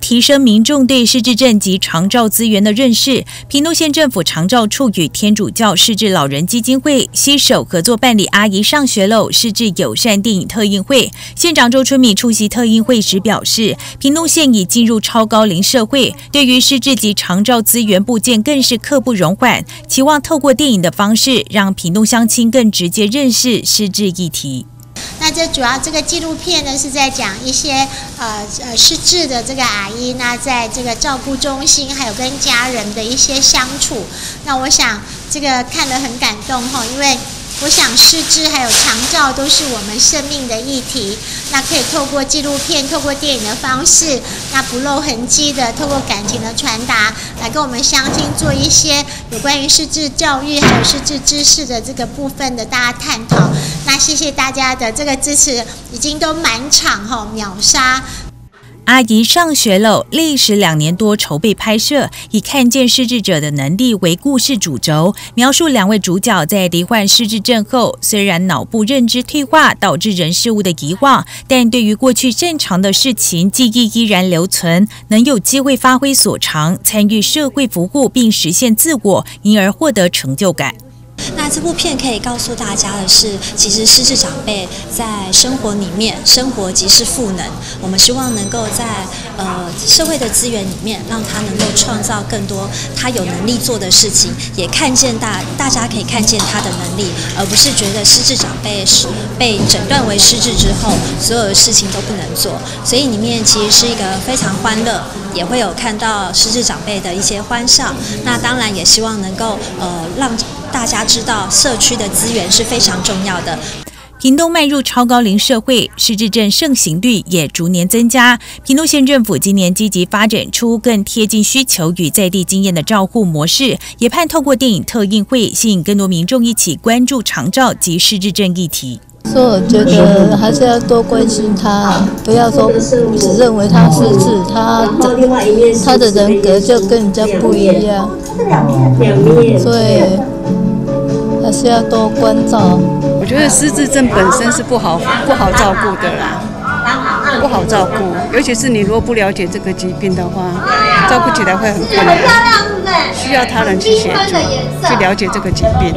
提升民众对失智症及长照资源的认识，屏东县政府长照处与天主教失智老人基金会携手合作办理“阿姨上学喽”失智友善电影特映会。县长周春米出席特映会时表示，屏东县已进入超高龄社会，对于失智及长照资源部件更是刻不容缓，期望透过电影的方式，让屏东乡亲更直接认识失智议题。这主要这个纪录片呢，是在讲一些呃呃失智的这个阿姨，那在这个照顾中心，还有跟家人的一些相处。那我想这个看得很感动哈，因为。我想失智还有长照都是我们生命的议题，那可以透过纪录片、透过电影的方式，那不露痕迹的，透过感情的传达，来跟我们相亲做一些有关于失智教育还有失智知识的这个部分的大家探讨。谢谢大家的这个支持，已经都满场哈秒杀。阿姨上学喽！历时两年多筹备拍摄，以看见失智者的能力为故事主轴，描述两位主角在罹患失智症后，虽然脑部认知退化导致人事物的遗忘，但对于过去正常的事情记忆依然留存，能有机会发挥所长，参与社会服务并实现自我，因而获得成就感。那这部片可以告诉大家的是，其实失智长辈在生活里面，生活即是赋能。我们希望能够在呃社会的资源里面，让他能够创造更多他有能力做的事情，也看见大大家可以看见他的能力，而不是觉得失智长辈是被诊断为失智之后，所有的事情都不能做。所以里面其实是一个非常欢乐，也会有看到失智长辈的一些欢笑。那当然也希望能够呃让。大家知道，社区的资源是非常重要的。屏东迈入超高龄社会，失智症盛行率也逐年增加。屏东县政府今年积极发展出更贴近需求与在地经验的照护模式，也盼透过电影特映会，吸引更多民众一起关注长照及失智症议题。所以我觉得还是要多关心他，不要说只认为他失智，他他的人格就跟人家不一样。所以。还是要多关照。我觉得失智症本身是不好不好照顾的啦，不好照顾，尤其是你如果不了解这个疾病的话，照顾起来会很困难，需要他人去协助，去了解这个疾病，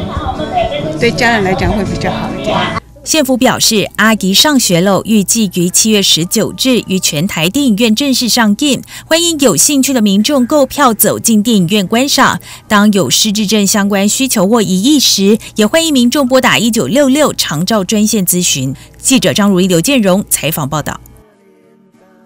对家人来讲会比较好一点。县府表示，阿迪上学喽，预计于七月十九日于全台电影院正式上映，欢迎有兴趣的民众购票走进电影院观赏。当有失智症相关需求或疑义时，也欢迎民众拨打一九六六长照专线咨询。记者张如意、刘建荣采访报道。